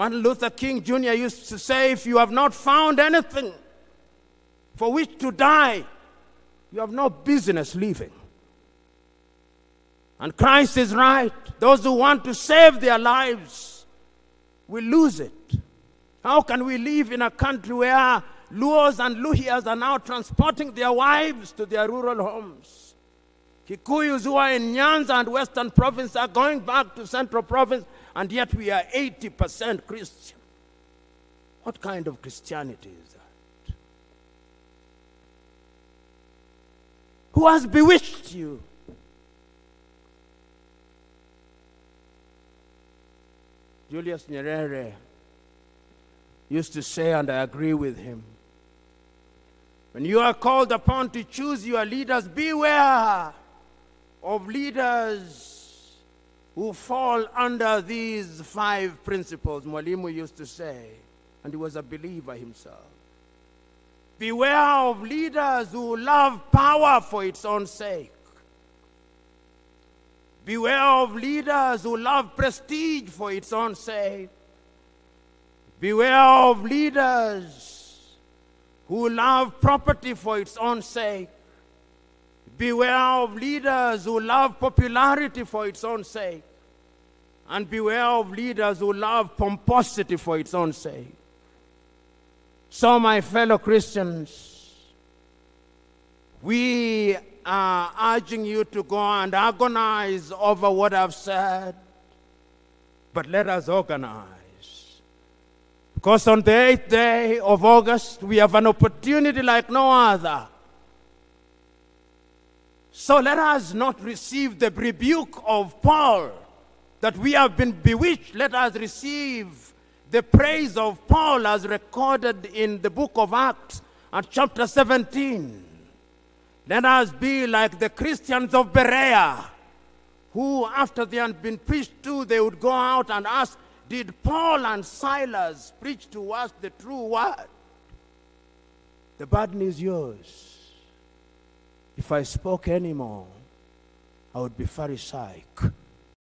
Martin Luther King Jr. used to say, if you have not found anything for which to die, you have no business living. And Christ is right. Those who want to save their lives will lose it. How can we live in a country where Luos and Luhyas are now transporting their wives to their rural homes? Kikuyus who are in Nyanza and Western Province are going back to Central Province, and yet we are 80% Christian. What kind of Christianity is that? Who has bewitched you? Julius Nyerere used to say, and I agree with him when you are called upon to choose your leaders, beware of leaders who fall under these five principles, Mwalimu used to say, and he was a believer himself. Beware of leaders who love power for its own sake. Beware of leaders who love prestige for its own sake. Beware of leaders who love property for its own sake. Beware of leaders who love popularity for its own sake. And beware of leaders who love pomposity for its own sake. So, my fellow Christians, we are urging you to go and agonize over what I've said, but let us organize. Because on the eighth day of August, we have an opportunity like no other. So let us not receive the rebuke of Paul that we have been bewitched. Let us receive the praise of Paul as recorded in the book of Acts at chapter 17. Let us be like the Christians of Berea, who, after they had been preached to, they would go out and ask, Did Paul and Silas preach to us the true word? The burden is yours. If I spoke anymore, I would be Pharisaic.